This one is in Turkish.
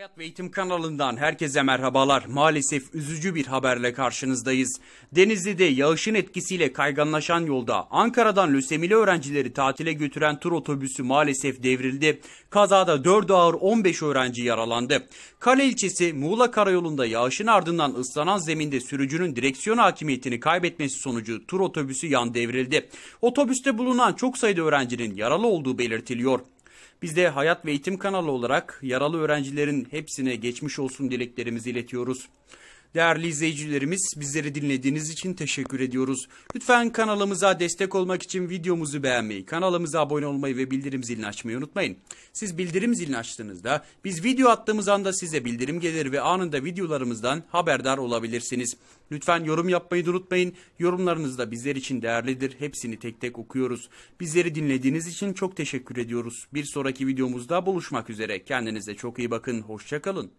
Hayat ve Eğitim kanalından herkese merhabalar. Maalesef üzücü bir haberle karşınızdayız. Denizli'de yağışın etkisiyle kayganlaşan yolda Ankara'dan lösemili öğrencileri tatile götüren tur otobüsü maalesef devrildi. Kazada 4 ağır 15 öğrenci yaralandı. Kale ilçesi Muğla Karayolu'nda yağışın ardından ıslanan zeminde sürücünün direksiyon hakimiyetini kaybetmesi sonucu tur otobüsü yan devrildi. Otobüste bulunan çok sayıda öğrencinin yaralı olduğu belirtiliyor. Biz de Hayat ve Eğitim kanalı olarak yaralı öğrencilerin hepsine geçmiş olsun dileklerimizi iletiyoruz. Değerli izleyicilerimiz bizleri dinlediğiniz için teşekkür ediyoruz. Lütfen kanalımıza destek olmak için videomuzu beğenmeyi, kanalımıza abone olmayı ve bildirim zilini açmayı unutmayın. Siz bildirim zilini açtığınızda biz video attığımız anda size bildirim gelir ve anında videolarımızdan haberdar olabilirsiniz. Lütfen yorum yapmayı unutmayın. Yorumlarınız da bizler için değerlidir. Hepsini tek tek okuyoruz. Bizleri dinlediğiniz için çok teşekkür ediyoruz. Bir sonraki videomuzda buluşmak üzere. Kendinize çok iyi bakın. Hoşçakalın.